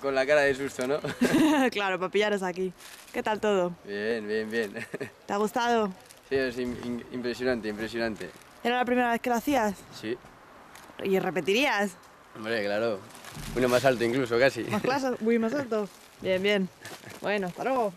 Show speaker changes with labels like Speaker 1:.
Speaker 1: con la cara de susto, ¿no?
Speaker 2: claro, para pillaros aquí. ¿Qué tal todo?
Speaker 1: Bien, bien, bien.
Speaker 2: ¿Te ha gustado?
Speaker 1: Sí, es impresionante, impresionante.
Speaker 2: ¿Era la primera vez que lo hacías?
Speaker 1: Sí,
Speaker 2: ¿Y repetirías?
Speaker 1: hombre, claro. Uno más alto incluso, casi.
Speaker 2: ¿Más clases? Muy más alto. Bien, bien. Bueno, hasta luego.